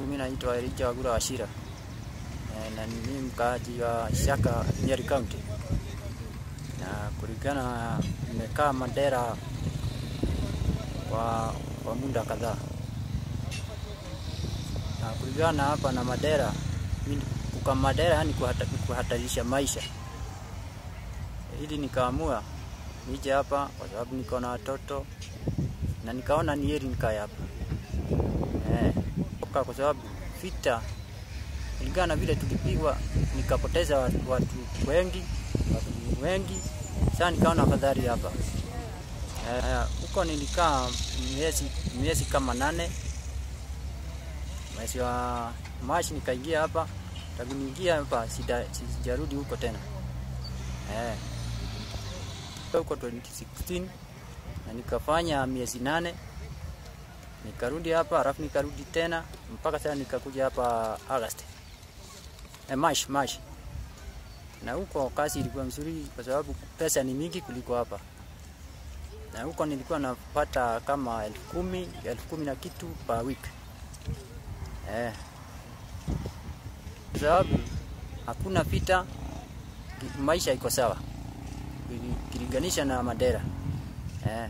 mimi naitwa Elijah Wagura Washira e, na ni mkaaji wa Shaka, Nyeri County, na kulingana na nimekaa Mandera kwa, kwa muda kadhaa, na kulingana hapa na Mandera, kukaa Mandera yani kuhata, kuhatarisha maisha. Ili nikaamua nije hapa kwa sababu niko na watoto na nikaona ni heri nikae hapa. eh, kwa sababu vita kulingana na vile tulipigwa, nikapoteza watu, watu wengi watu wengi. Sasa nikaona afadhali hapa huko. Eh, nilikaa miezi miezi kama nane. Mwezi wa Machi nikaingia hapa, tangu niingia hapa sijarudi huko tena eh, huko 2016 na nikafanya miezi nane nikarudi hapa, alafu nikarudi tena mpaka sasa nikakuja hapa August. Eh, March March. Na huko kazi ilikuwa mzuri kwa sababu pesa ni mingi kuliko hapa, na huko nilikuwa napata kama elfu kumi elfu kumi na kitu per week. Eh, kwa sababu hakuna vita, maisha iko sawa. Ukilinganisha na Madera eh.